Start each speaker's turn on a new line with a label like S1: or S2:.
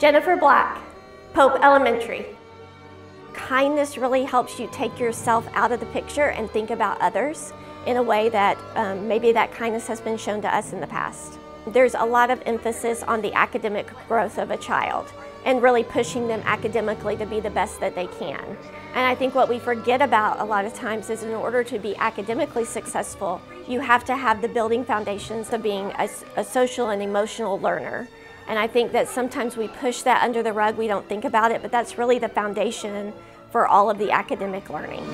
S1: Jennifer Black, Pope Elementary. Kindness really helps you take yourself out of the picture and think about others in a way that um, maybe that kindness has been shown to us in the past. There's a lot of emphasis on the academic growth of a child and really pushing them academically to be the best that they can. And I think what we forget about a lot of times is in order to be academically successful, you have to have the building foundations of being a, a social and emotional learner. And I think that sometimes we push that under the rug, we don't think about it, but that's really the foundation for all of the academic learning.